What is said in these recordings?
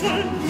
Sun.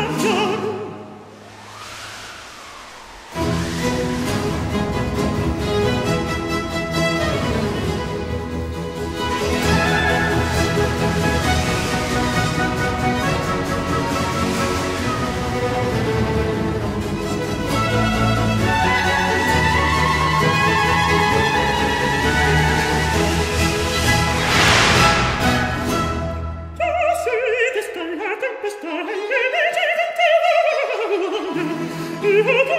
Hehehehe